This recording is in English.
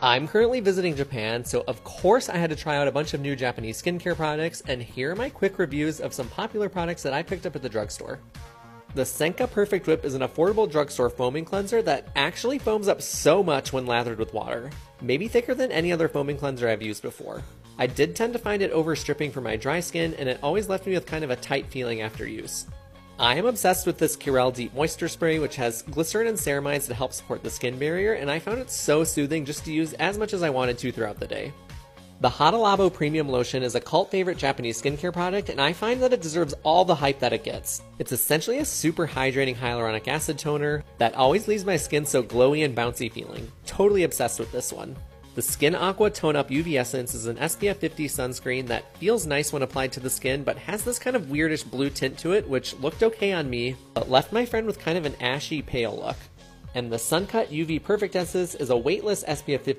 I'm currently visiting Japan, so of course I had to try out a bunch of new Japanese skincare products, and here are my quick reviews of some popular products that I picked up at the drugstore. The Senka Perfect Whip is an affordable drugstore foaming cleanser that actually foams up so much when lathered with water. Maybe thicker than any other foaming cleanser I've used before. I did tend to find it overstripping for my dry skin, and it always left me with kind of a tight feeling after use. I am obsessed with this Curel Deep Moisture Spray, which has glycerin and ceramides to help support the skin barrier, and I found it so soothing just to use as much as I wanted to throughout the day. The Hada Labo Premium Lotion is a cult favorite Japanese skincare product, and I find that it deserves all the hype that it gets. It's essentially a super hydrating hyaluronic acid toner that always leaves my skin so glowy and bouncy feeling. Totally obsessed with this one. The Skin Aqua Tone Up UV Essence is an SPF 50 sunscreen that feels nice when applied to the skin, but has this kind of weirdish blue tint to it, which looked okay on me, but left my friend with kind of an ashy pale look. And the Suncut UV Perfect Essence is a weightless SPF 50